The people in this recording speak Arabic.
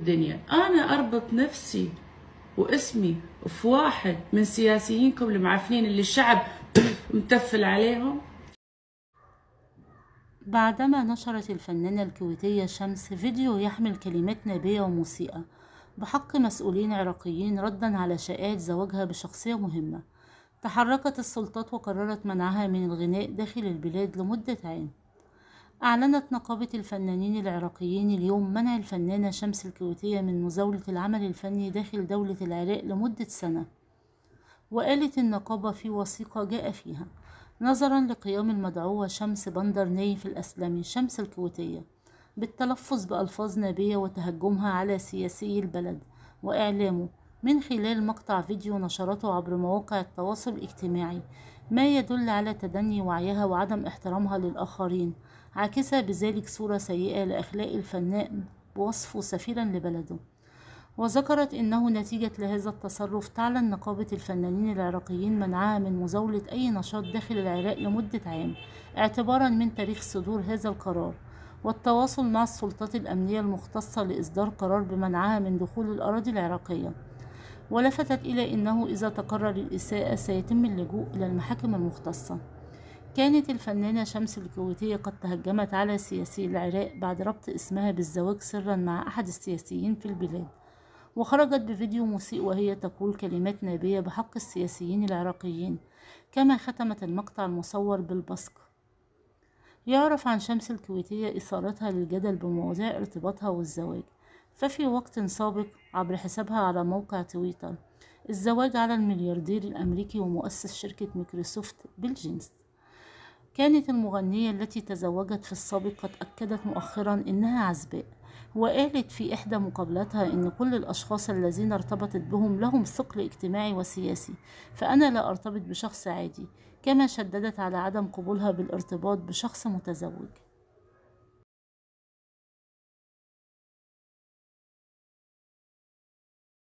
الدنيا. أنا أربط نفسي واسمي في واحد من سياسيينكم المعفنين اللي الشعب متفل عليهم. بعدما نشرت الفنانة الكويتية شمس فيديو يحمل كلمات نابية ومسيئة بحق مسؤولين عراقيين ردا على شائعة زواجها بشخصية مهمة. تحركت السلطات وقررت منعها من الغناء داخل البلاد لمدة عام. أعلنت نقابة الفنانين العراقيين اليوم منع الفنانة شمس الكويتية من مزاولة العمل الفني داخل دولة العراق لمدة سنة. وقالت النقابة في وثيقة جاء فيها نظرا لقيام المدعوة شمس بندر نايف الأسلمي شمس الكويتية بالتلفظ بألفاظ نابية وتهجمها على سياسي البلد. وإعلامه من خلال مقطع فيديو نشرته عبر مواقع التواصل الاجتماعي ما يدل على تدني وعيها وعدم احترامها للآخرين عاكسة بذلك صورة سيئة لأخلاق الفنان بوصفه سفيرا لبلده. وذكرت إنه نتيجة لهذا التصرف تعلن نقابة الفنانين العراقيين منعها من مزاولة أي نشاط داخل العراق لمدة عام اعتبارا من تاريخ صدور هذا القرار. والتواصل مع السلطات الأمنية المختصة لإصدار قرار بمنعها من دخول الأراضي العراقية. ولفتت إلى أنه إذا تقرر الإساءة سيتم اللجوء إلى المحاكم المختصة. كانت الفنانة شمس الكويتية قد تهجمت على سياسي العراق بعد ربط اسمها بالزواج سرا مع أحد السياسيين في البلاد وخرجت بفيديو مسيء وهي تقول كلمات نابية بحق السياسيين العراقيين كما ختمت المقطع المصور بالبصق يعرف عن شمس الكويتية إثارتها للجدل بمواضيع ارتباطها والزواج. ففي وقت سابق عبر حسابها على موقع تويتر الزواج على الملياردير الأمريكي ومؤسس شركة ميكروسوفت بيل جيتس كانت المغنية التي تزوجت في السابق قد أكدت مؤخرا إنها عزباء وقالت في إحدى مقابلاتها إن كل الأشخاص الذين ارتبطت بهم لهم ثقل اجتماعي وسياسي فأنا لا أرتبط بشخص عادي كما شددت على عدم قبولها بالارتباط بشخص متزوج.